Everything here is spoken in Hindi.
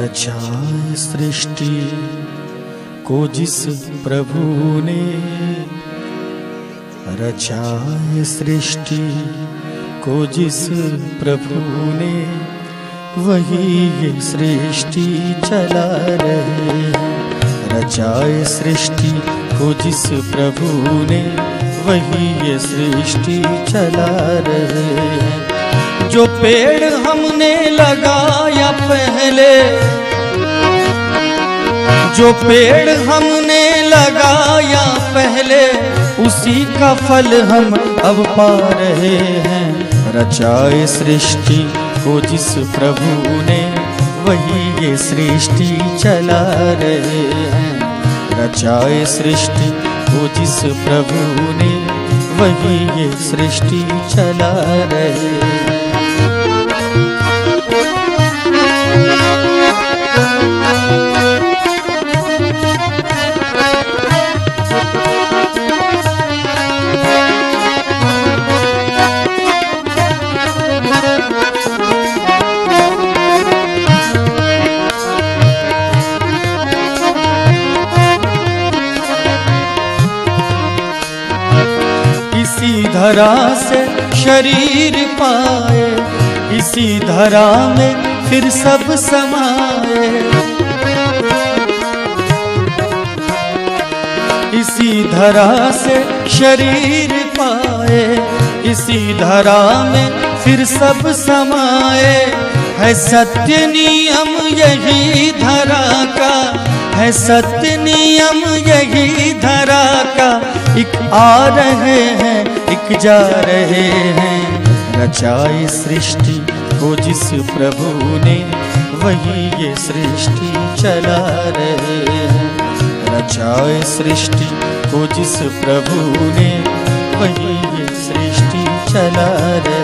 रचाए सृष्टि को जिस प्रभु ने रचाए सृष्टि को जिस प्रभु ने, वही ये सृष्टि चला रहे रचाए सृष्टि को जिस प्रभु ने वही ये सृष्टि चला रहे हैं। जो पेड़ हमने लगाया पहले, जो पेड़ हमने लगाया पहले, उसी का फल हम अब पा रहे हैं। रचाए सृष्टि को जिस प्रभु ने, वही ये सृष्टि चला रहे हैं। रचाए सृष्टि को जिस प्रभु ने वही ये सृष्टि चला इसी धरा से शरीर पाए, इसी धरा में फिर सब समाए। इसी धरा से शरीर पाए, इसी धरा में फिर सब समाए। है सत्य नियम यही धरा का, है सत्य नियम यही धरा का एक आ रहे हैं, एक जा रहे हैं। रचाई सृष्टि को जिस प्रभु ने, वही ये सृष्टि चला रहे हैं। रचाए सृष्टि को जिस प्रभु ने, वही ये सृष्टि चला रहे